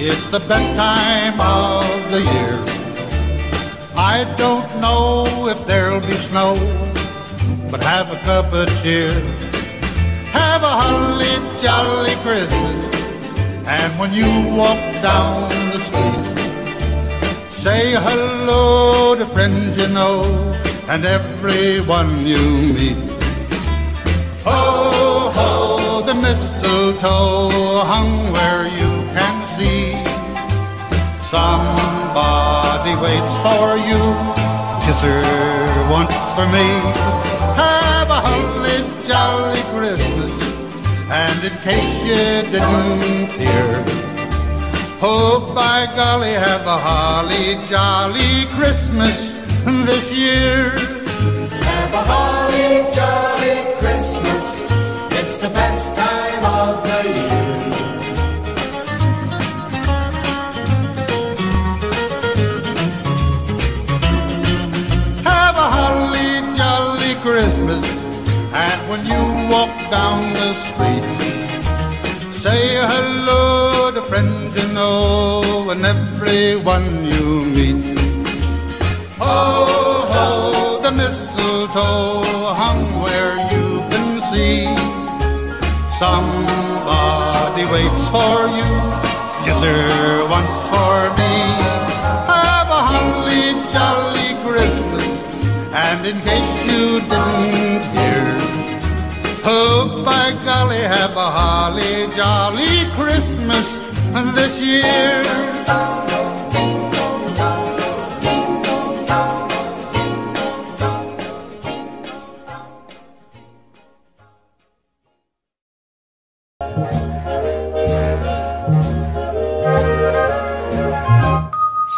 It's the best time of the year. I don't know if there'll be snow, but have a cup of cheer. Have a holly jolly Christmas. And when you walk down the street, say hello to friends you know and everyone you meet. Ho, ho, the mistletoe hung where you can see. Somebody waits for you, kiss her once for me. Have a holly jolly Christmas, and in case you didn't hear, oh by golly, have a holly jolly Christmas this year. Hello to friends you know and everyone you meet. Ho, ho, the mistletoe hung where you can see. Somebody waits for you, kiss her once for me. Have a holly jolly Christmas, and in case you didn't hear, oh by golly, have a holly jolly Christmas this year.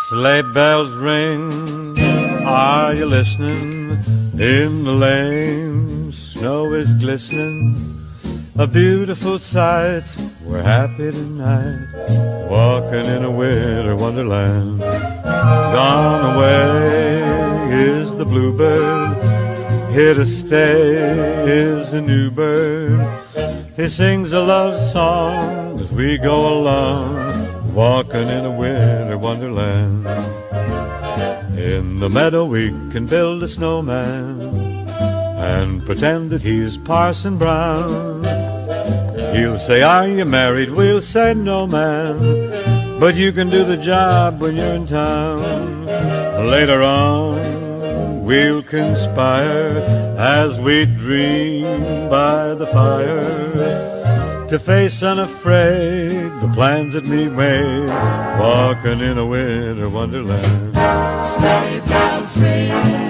Sleigh bells ring, are you listening? In the lane, snow is glistening. A beautiful sight, we're happy tonight, walking in a winter wonderland. Gone away is the bluebird, here to stay is a new bird. He sings a love song as we go along, walking in a winter wonderland. In the meadow we can build a snowman and pretend that he's Parson Brown. He'll say, Are you married? We'll say, No, man. But you can do the job when you're in town. Later on, we'll conspire as we dream by the fire to face unafraid the plans that we made, walking in a winter wonderland. Sleigh bells ring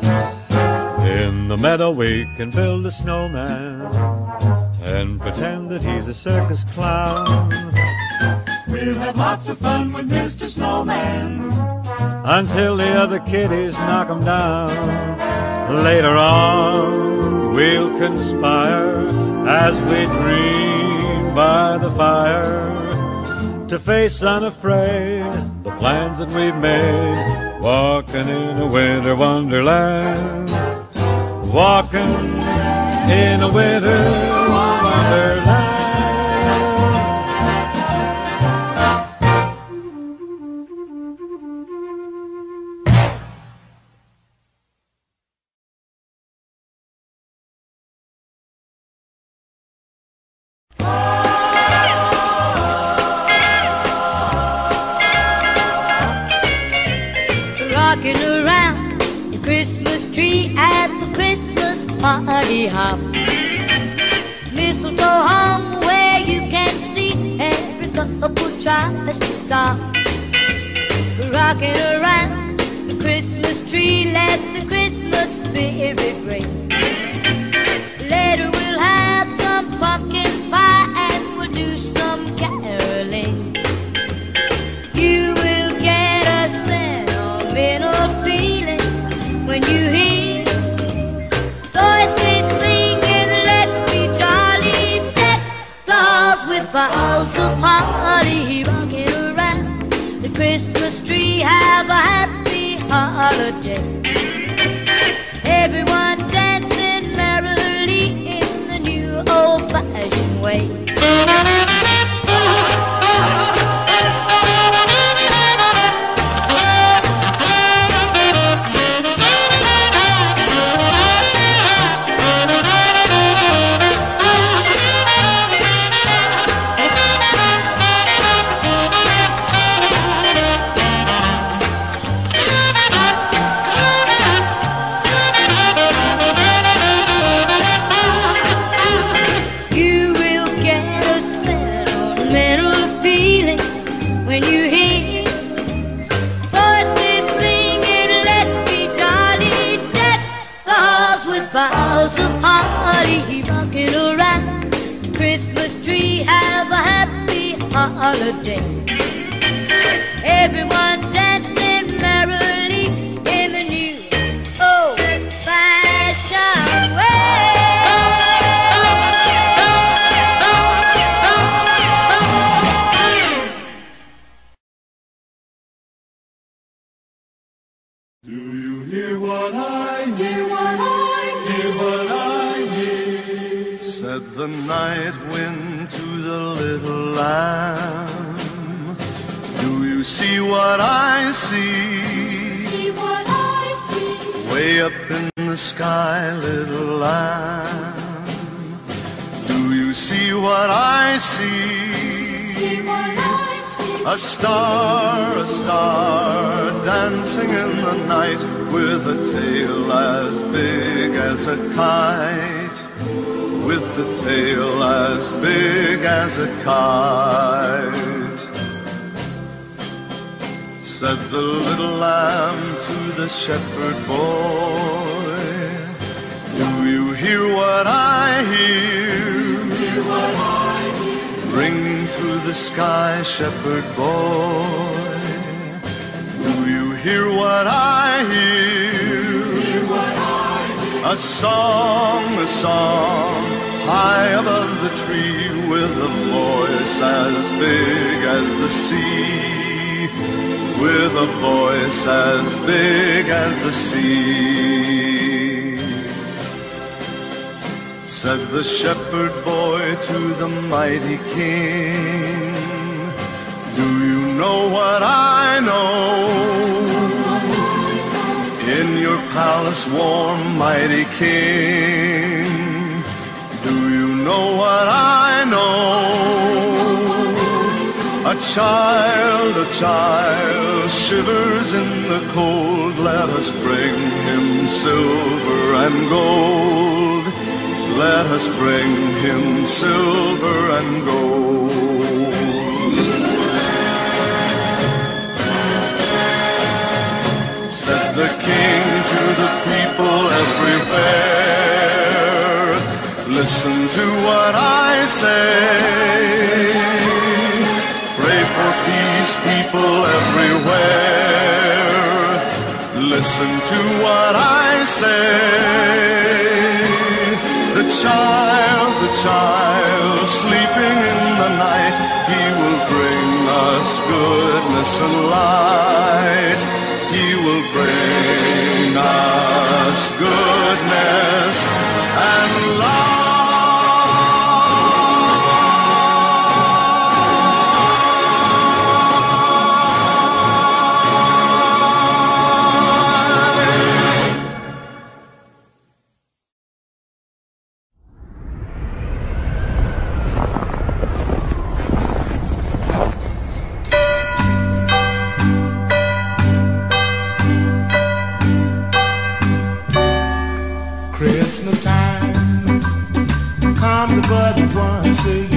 The meadow we can build a snowman and pretend that he's a circus clown. We'll have lots of fun with Mr. Snowman. until the other kiddies knock him down. Later on, we'll conspire as we dream by the fire to face unafraid the plans that we've made, walking in a winter wonderland, walking in a winter hop. Mistletoe hung where you can see every couple tries to stop rocking around the Christmas tree. Let the Christmas spirit ring. Later we'll have some pumpkin pie and we'll do some caroling. You will get a sentimental feeling when you hear holiday. Everyone dancing merrily in the new old-fashioned way. Christmas tree. Have a happy holiday. Everyone dancing merrily in the new old-fashioned way. Do you hear what I hear? Said the night wind to the little lamb. Do you see what I see? See what I see. Way up in the sky, little lamb. Do you see what I see? See what I see. A star, a star, dancing in the night with a tail as big as a kite. With the tail as big as a kite. Said the little lamb to the shepherd boy, Do you hear what I hear? ringing through the sky, shepherd boy. Do you hear what I hear? A song, a song, high above the tree, with a voice as big as the sea. With a voice as big as the sea. Said the shepherd boy to the mighty king, Do you know what I know? In your palace warm, mighty king, know what I know? A child, a child shivers in the cold. Let us bring him silver and gold. Let us bring him silver and gold. Said the king to the people everywhere. Listen to what I say. Pray for peace, people everywhere. Listen to what I say. The child, the child, sleeping in the night, he will bring us goodness and light. He will bring us goodness Christmas time. Comes but once a